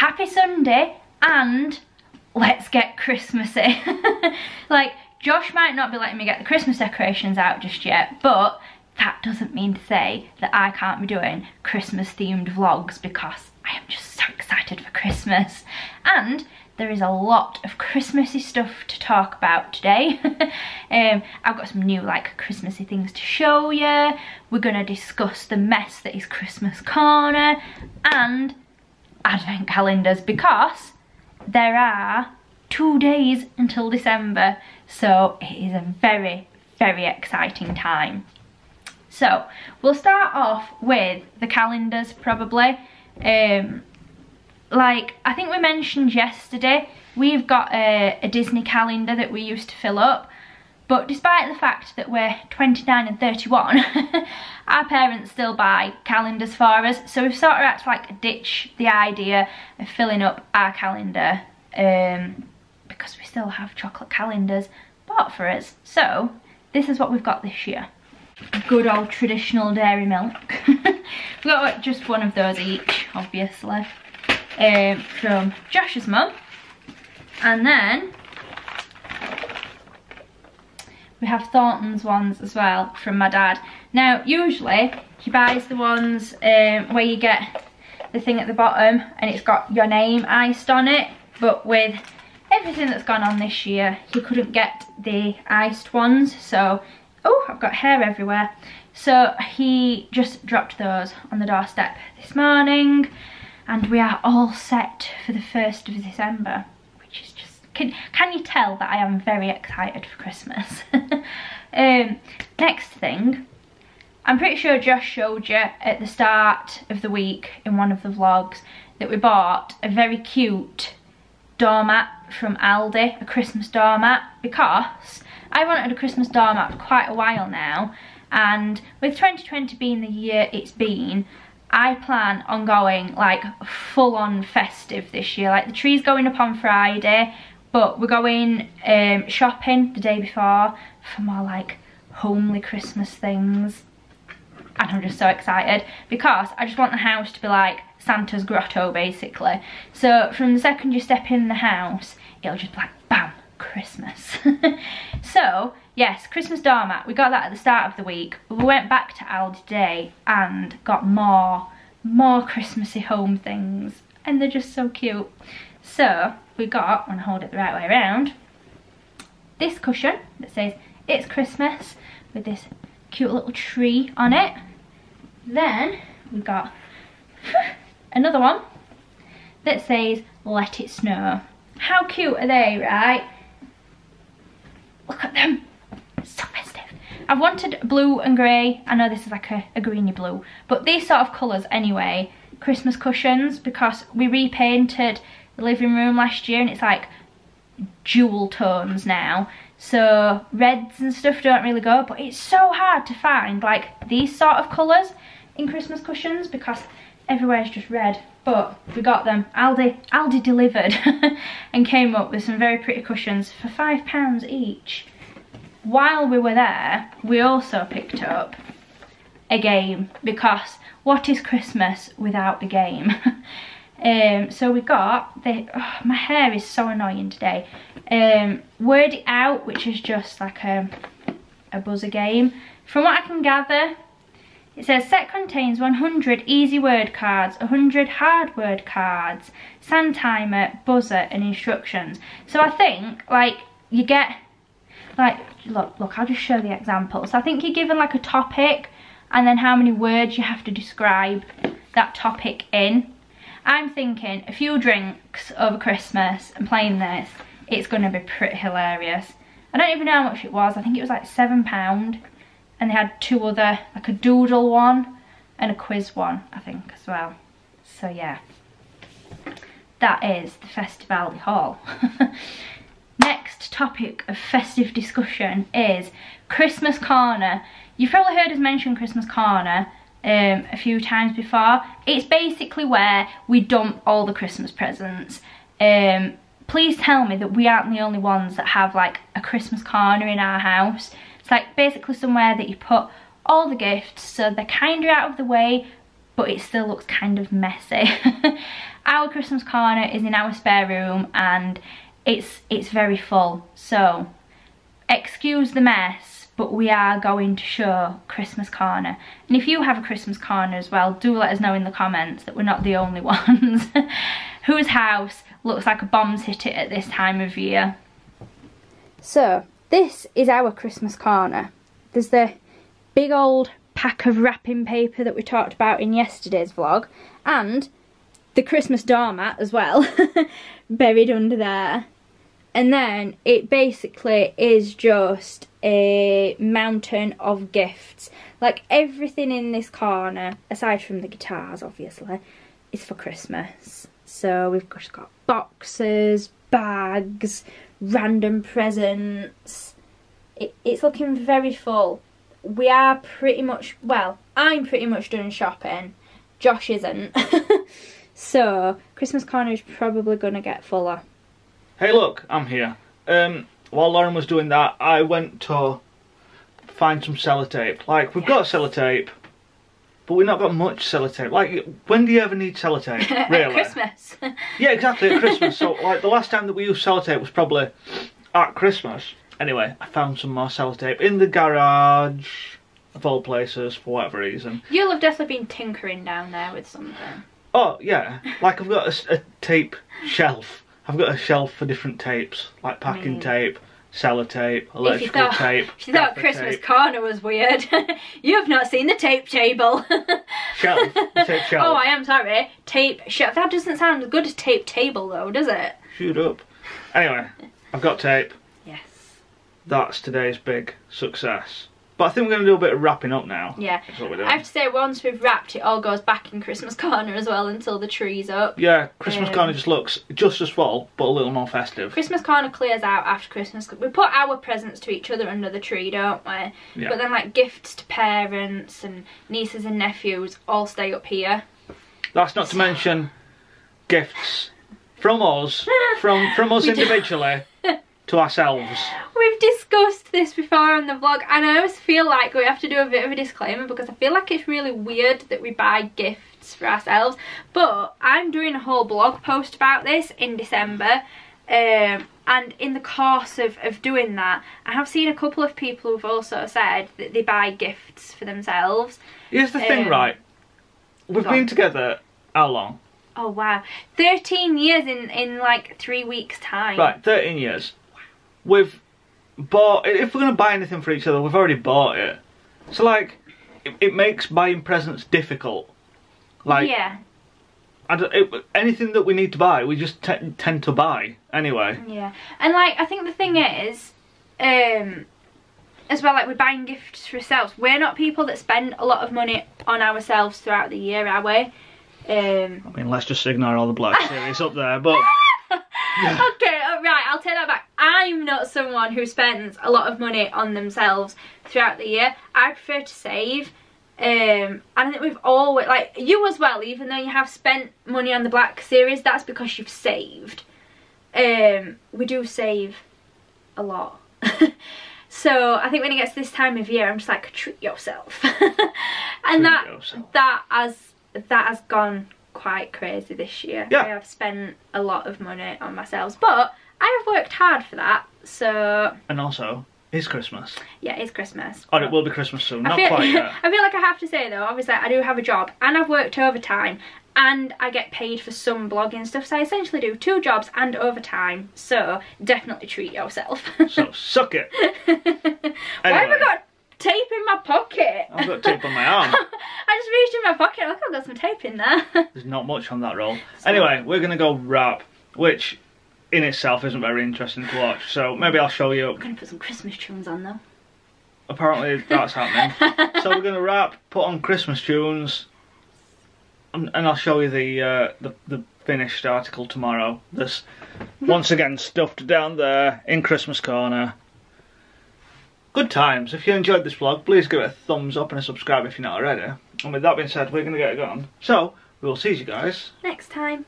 happy Sunday and let's get Christmassy. like, Josh might not be letting me get the Christmas decorations out just yet, but that doesn't mean to say that I can't be doing Christmas themed vlogs because I am just so excited for Christmas. And there is a lot of Christmassy stuff to talk about today. um, I've got some new like Christmassy things to show you. We're gonna discuss the mess that is Christmas corner and advent calendars because there are two days until December. So it is a very, very exciting time. So we'll start off with the calendars probably. Um, like I think we mentioned yesterday, we've got a, a Disney calendar that we used to fill up. But despite the fact that we're 29 and 31, our parents still buy calendars for us. So we've sort of had to like ditch the idea of filling up our calendar um, because we still have chocolate calendars bought for us. So this is what we've got this year. Good old traditional dairy milk. we've got just one of those each, obviously um, from Josh's mum. And then we have Thornton's ones as well from my dad. Now, usually he buys the ones um, where you get the thing at the bottom and it's got your name iced on it. But with everything that's gone on this year, he couldn't get the iced ones. So, oh, I've got hair everywhere. So he just dropped those on the doorstep this morning and we are all set for the 1st of December, which is just, can, can you tell that I am very excited for Christmas? um, next thing, I'm pretty sure Josh showed you at the start of the week in one of the vlogs that we bought a very cute doormat from Aldi, a Christmas doormat, because I wanted a Christmas doormat for quite a while now and with 2020 being the year it's been, I plan on going like full on festive this year. Like the tree's going up on Friday, but we're going um, shopping the day before for more like homely Christmas things. And I'm just so excited because I just want the house to be like Santa's grotto basically. So from the second you step in the house, it'll just be like bam, Christmas. so yes, Christmas doormat, we got that at the start of the week. We went back to Aldi today and got more, more Christmassy home things. And they're just so cute. So we got, and hold it the right way around, this cushion that says it's Christmas with this cute little tree on it. Then we got another one that says let it snow. How cute are they, right? Look at them. So festive. I've wanted blue and grey. I know this is like a, a greeny blue. But these sort of colours anyway. Christmas cushions because we repainted the living room last year and it's like jewel tones now. So reds and stuff don't really go. But it's so hard to find like these sort of colours in Christmas cushions because everywhere is just red. But we got them. Aldi aldi delivered and came up with some very pretty cushions for five pounds each. While we were there we also picked up a game because what is christmas without a game? Um, so we got the oh, my hair is so annoying today um, word it out which is just like a a buzzer game from what i can gather it says set contains 100 easy word cards, 100 hard word cards, sand timer, buzzer and instructions. So I think like you get like look look I'll just show the example. So I think you're given like a topic and then how many words you have to describe that topic in. I'm thinking a few drinks over Christmas and playing this, it's going to be pretty hilarious. I don't even know how much it was. I think it was like £7 and they had two other, like a doodle one and a quiz one, I think, as well. So yeah, that is the Festivale Hall. Next topic of festive discussion is Christmas Corner. You've probably heard us mention Christmas Corner um, a few times before. It's basically where we dump all the Christmas presents. Um, please tell me that we aren't the only ones that have like a Christmas corner in our house. It's like basically somewhere that you put all the gifts so they're kind of out of the way but it still looks kind of messy. our Christmas corner is in our spare room and it's it's very full. So excuse the mess, but we are going to show Christmas corner. And if you have a Christmas corner as well, do let us know in the comments that we're not the only ones. Whose house looks like a bomb's hit it at this time of year? So, this is our Christmas corner. There's the big old pack of wrapping paper that we talked about in yesterday's vlog and the Christmas doormat as well buried under there and then it basically is just a mountain of gifts like everything in this corner aside from the guitars obviously is for Christmas so we've just got boxes bags random presents it, it's looking very full we are pretty much, well, I'm pretty much done shopping. Josh isn't. so, Christmas corner is probably going to get fuller. Hey look, I'm here. Um, while Lauren was doing that, I went to find some sellotape. Like, we've got sellotape, but we've not got much sellotape. Like, when do you ever need sellotape? Really? Christmas. yeah, exactly, at Christmas. So, like, the last time that we used sellotape was probably at Christmas. Anyway, I found some more sellotape in the garage, of all places, for whatever reason. You'll have definitely been tinkering down there with something. Oh, yeah. Like, I've got a, a tape shelf. I've got a shelf for different tapes, like packing mm. tape, sellotape, electrical if thought, tape. If you thought Christmas tape. corner was weird, you've not seen the tape table. shelf. Tape shelf. Oh, I am sorry. Tape shelf. That doesn't sound as good as tape table, though, does it? Shoot up. Anyway, I've got tape Yes. that's today's big success. But I think we're going to do a bit of wrapping up now. Yeah. I have to say, once we've wrapped, it all goes back in Christmas corner as well until the tree's up. Yeah, Christmas um, corner just looks just as full, but a little more festive. Christmas corner clears out after Christmas. We put our presents to each other under the tree, don't we? Yeah. But then, like, gifts to parents and nieces and nephews all stay up here. That's not to mention gifts from us, from, from us individually to ourselves. We've discussed this before on the vlog and I always feel like we have to do a bit of a disclaimer because I feel like it's really weird that we buy gifts for ourselves but I'm doing a whole blog post about this in December um, and in the course of, of doing that I have seen a couple of people who've also said that they buy gifts for themselves. Here's the um, thing right, we've been together how long? Oh wow, 13 years in, in like three weeks time. Right, 13 years we've bought, if we're going to buy anything for each other, we've already bought it. So like, it, it makes buying presents difficult. Like, yeah. It, anything that we need to buy, we just tend to buy anyway. Yeah, and like I think the thing is, um, as well, like we're buying gifts for ourselves. We're not people that spend a lot of money on ourselves throughout the year, are we? Um, I mean, let's just ignore all the Black Series up there, but okay, uh, right, I'll take that back. I'm not someone who spends a lot of money on themselves throughout the year. I prefer to save. Um, and I think we've always, like, you as well, even though you have spent money on the Black Series, that's because you've saved. Um, we do save a lot. so I think when it gets this time of year, I'm just like, treat yourself. and treat that, yourself. that has, that has gone quite crazy this year. Yeah. I have spent a lot of money on myself, but I have worked hard for that, so... And also, it's Christmas. Yeah, it's Christmas. Oh, it will be Christmas soon, I not feel, quite yet. I feel like I have to say though, obviously I do have a job and I've worked overtime and I get paid for some blogging stuff, so I essentially do two jobs and overtime, so definitely treat yourself. so suck it. anyway. Why have I got tape in my pocket. I've got tape on my arm. I just reached in my pocket. Look, I've got some tape in there. There's not much on that roll. So, anyway, we're going to go wrap, which in itself isn't very interesting to watch. So maybe I'll show you. I'm going to put some Christmas tunes on though. Apparently that's happening. so we're going to wrap, put on Christmas tunes, and, and I'll show you the, uh, the the finished article tomorrow. This once again stuffed down there in Christmas corner good times. If you enjoyed this vlog, please give it a thumbs up and a subscribe if you're not already. And with that being said, we're going to get it going. So, we will see you guys next time.